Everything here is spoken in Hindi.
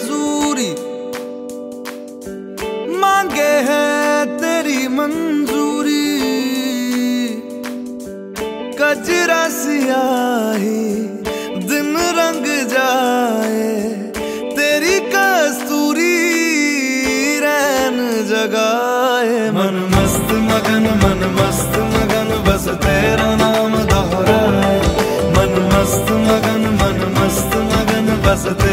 हजूरी मांगे है तेरी मंजूरी कजरा सियाही दिन रंग जाए तेरी कस्तूरी रैन जगाए मन मस्त मगन मन मस्त मगन बस तेरा नाम दोहराए मन मस्त मगन मन मस्त मगन बस तेरा